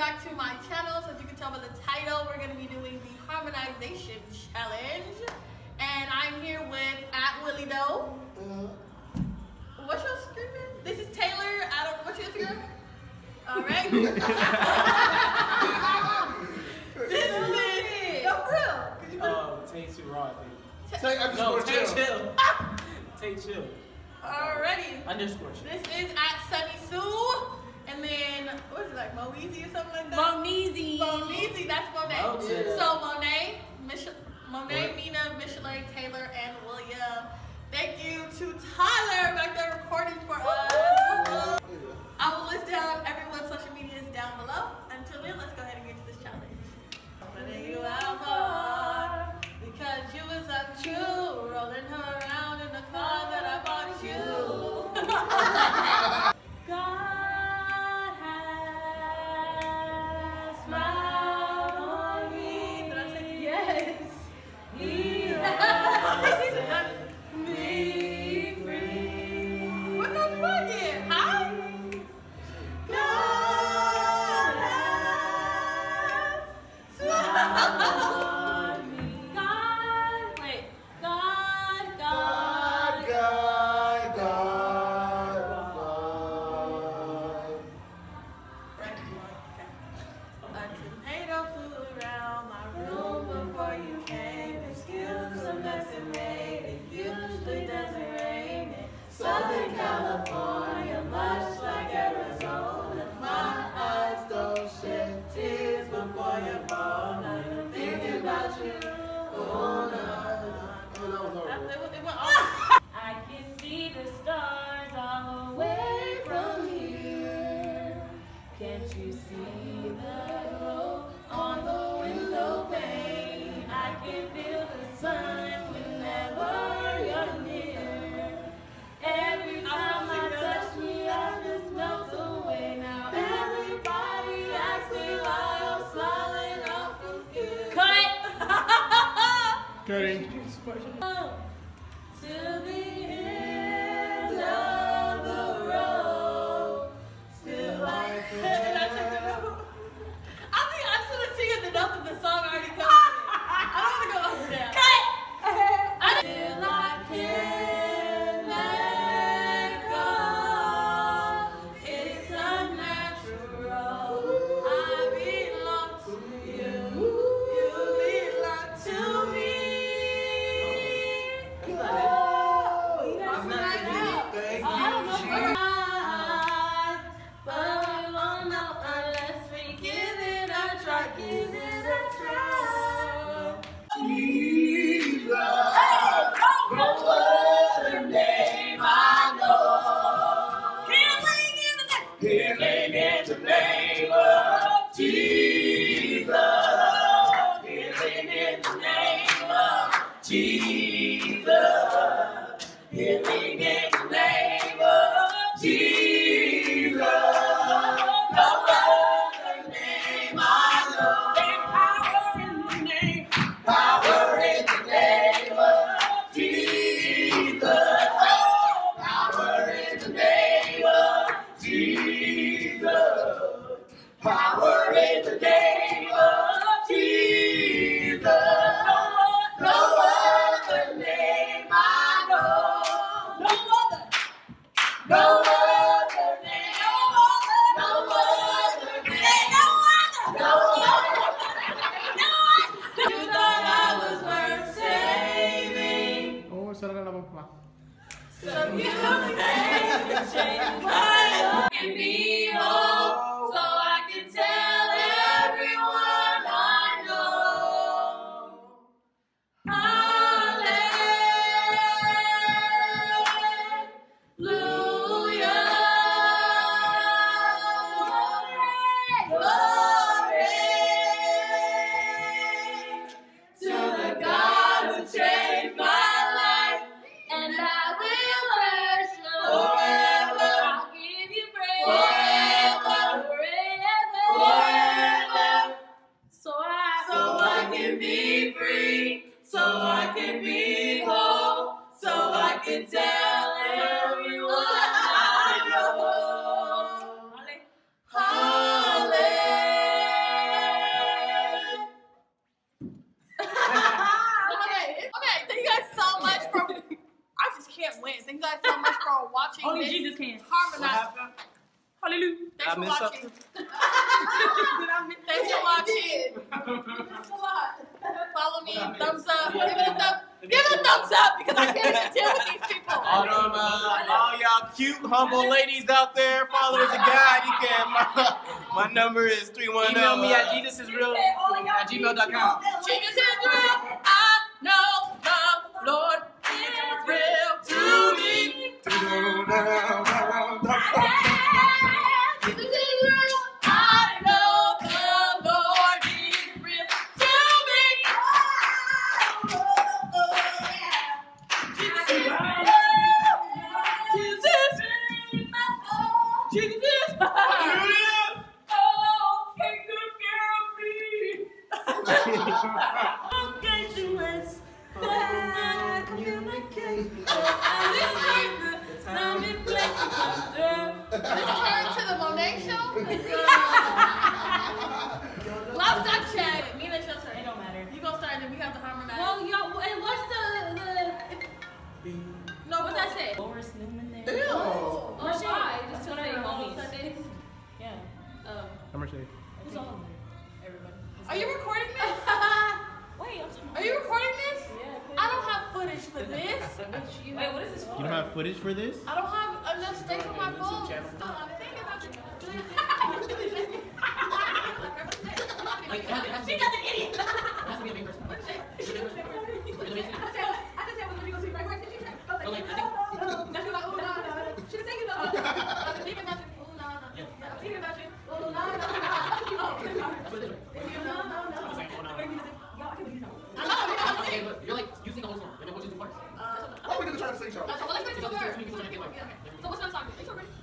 back to my channel. So as you can tell by the title, we're gonna be doing the harmonization challenge. And I'm here with at Willie Doe. What's your screen name? This is Taylor. I don't what's your Instagram? All right. this is no for real. Could you put- Um, Tay too raw, I think. Say, I just No, want Tay to chill. Tay chill. Alrighty. Underscore chill. This is at Sunny Sue. And then what is it like Moeezy or something like that? Monizy. Monizy, that's Monet. Monet. So Monet, Mich- Monet, Mina, Micheline, Taylor, and William. Thank you to Tyler back there recording for us. I will list down everyone's social medias down below. Until then, let's go ahead and get to this challenge. I'm thinking about you. Oh. I can see the stars all away from here. Can't you see the glow on the window pane? I can feel the sun Cutting. Healing in the sarang na pa. So you can change my life can be free, so I can be whole, so I can tell everyone I. Hallelujah. okay. Thank you guys so much for. I just can't win. Thank you guys so much for watching. This Hallelujah. Thanks for watching. Thanks for watching. Follow me. Thumbs up. Give it a thumb. Give it a thumbs up because I can't even deal with these people. All them, uh, all y'all cute, humble ladies out there, followers of God, you can. My, my number is 310. Email me at jesusisreal at gmail.com. Jesus is real. I know the Lord me. Let's turn to the Monet show. Last I checked, Mina, it's your It don't matter. You gonna start, then we have to harmonize. Well, yo, and what's the the? no, What's what that say? Boris Luminaire. Ew. Oh, Or why? Just one of because your homies. Sundays? Yeah. Um, Number Shay. Who's all of them? Everybody. Are you recording this? Wait, I'm talking Are you recording this? Yeah. I don't have footage for this. Wait, what is this for? You don't have footage for this? I don't have enough space on my phone. let's make this. So what's next?